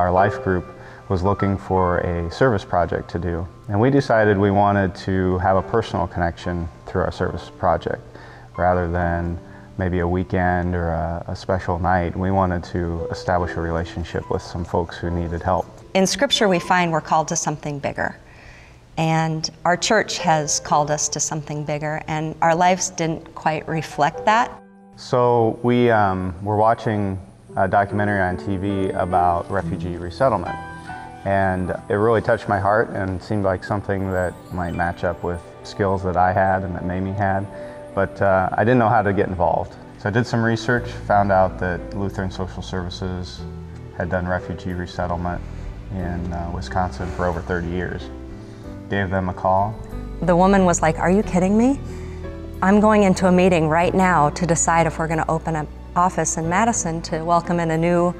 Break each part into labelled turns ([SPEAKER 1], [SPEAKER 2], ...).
[SPEAKER 1] Our life group was looking for a service project to do. And we decided we wanted to have a personal connection through our service project rather than maybe a weekend or a, a, special night. We wanted to establish a relationship with some folks who needed help.
[SPEAKER 2] In Scripture, we find we're called to something bigger. And our church has called us to something bigger, and our lives didn't quite reflect that.
[SPEAKER 1] So we um, were watching a documentary on TV about refugee resettlement. And it really touched my heart and seemed like something that might match up with skills that I had and that Mayme had. But uh, I didn't know how to get involved. So I did some research, found out that Lutheran Social Services had done refugee resettlement in uh, Wisconsin for over 30 years. Gave them a call.
[SPEAKER 2] The woman was like, Are you kidding me? I'm going into a meeting right now to decide if we're going to open an office in Madison to welcome in a new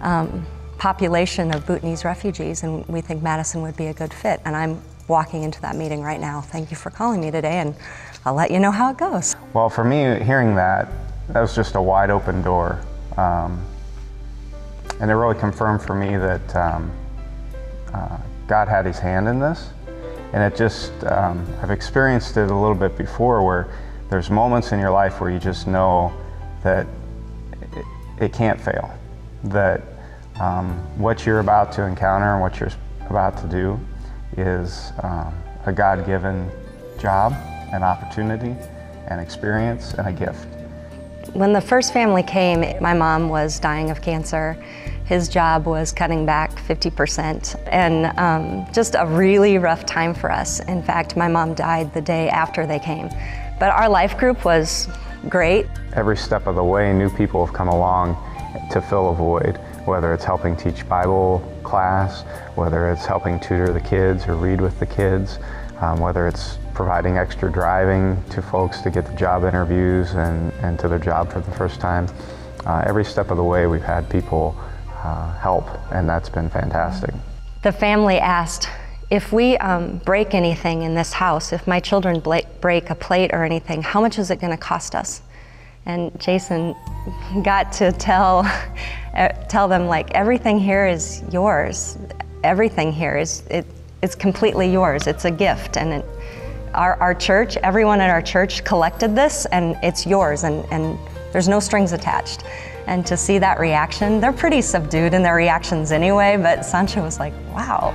[SPEAKER 2] um, population of Bhutanese refugees, and we think Madison would be a good fit. And I'm walking into that meeting right now. Thank you for calling me today, and I'll let you know how it goes.
[SPEAKER 1] Well, for me, hearing that, that was just a wide open door. Um, and it really confirmed for me that um, uh, God had his hand in this. And it just, um, I've experienced it a little bit before where there's moments in your life where you just know that it, can't fail, that um, what you're about to encounter and what you're about to do is um, a God given job, an opportunity, an experience, and a gift.
[SPEAKER 2] When the first family came, my mom was dying of cancer. His job was cutting back 50%, and um, just a really rough time for us. In fact, my mom died the day after they came. But our life group was great.
[SPEAKER 1] Every step of the way, new people have come along to fill a void whether it's helping teach Bible class, whether it's helping tutor the kids or read with the kids, um, whether it's providing extra driving to folks to get the job interviews and, and to their job for the first time. Uh, every step of the way we've had people uh, help and that's been fantastic.
[SPEAKER 2] The family asked, if we um, break anything in this house, if my children break a plate or anything, how much is it going to cost us? And Jason got to tell, tell them like everything here is yours. Everything here is it, it's completely yours. It's a gift, and it, our, our church, everyone at our church collected this, and it's yours, and, and there's no strings attached. And to see that reaction, they're pretty subdued in their reactions anyway, but Sancho was like, wow,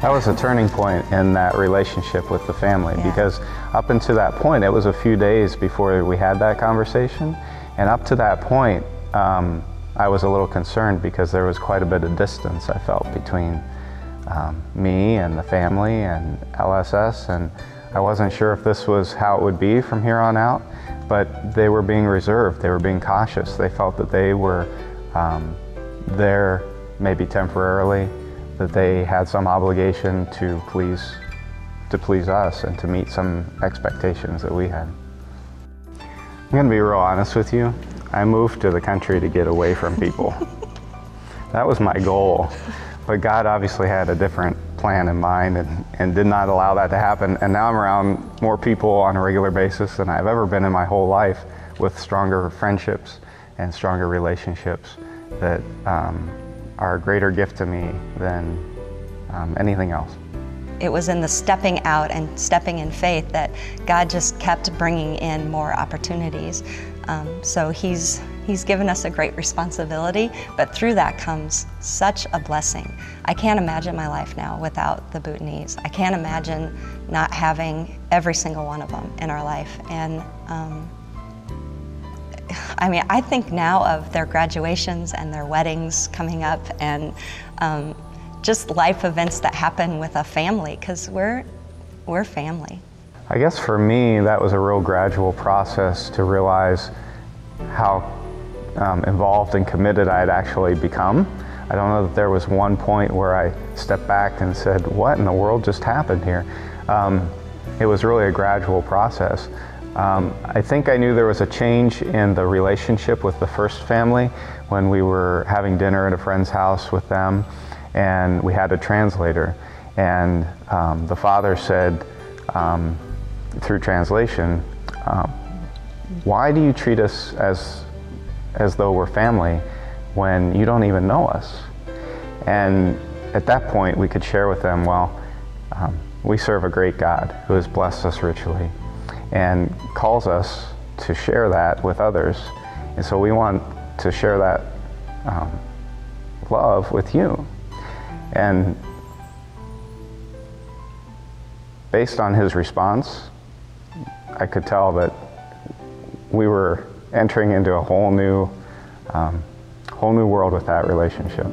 [SPEAKER 1] that was a turning point in that relationship with the family yeah. because up until that point, it was a few days before we had that conversation. And up to that point, um, I was a little concerned because there was quite a bit of distance I felt between um, me and the family and LSS. And I wasn't sure if this was how it would be from here on out, but they were being reserved, they were being cautious. They felt that they were um, there maybe temporarily that they had some obligation to please to please us and to meet some expectations that we had. I'm going to be real honest with you. I moved to the country to get away from people. that was my goal. But God obviously had a different plan in mind and, and did not allow that to happen. And now I'm around more people on a regular basis than I've ever been in my whole life with stronger friendships and stronger relationships that um, are a greater gift to me than um, anything else.
[SPEAKER 2] It was in the stepping out and stepping in faith that God just kept bringing in more opportunities. Um, so He's He's given us a great responsibility, but through that comes such a blessing. I can't imagine my life now without the Bhutanese. I can't imagine not having every single one of them in our life. And um, I mean, I think now of their graduations and their weddings coming up and um, just life events that happen with a family because we're, we're family.
[SPEAKER 1] I guess for me, that was a real gradual process to realize how um, involved and committed I had actually become. I don't know that there was one point where I stepped back and said, What in the world just happened here? Um, it was really a gradual process. Um, I think I knew there was a change in the relationship with the first family when we were having dinner at a friend's house with them and we had a translator. And um, the father said, um, through translation, um, why do you treat us as, as though we're family when you don't even know us? And at that point, we could share with them, well, um, we serve a great God who has blessed us richly and calls us to share that with others. And so we want to share that um, love with you. And based on his response, I could tell that we were entering into a whole new, um, whole new world with that relationship.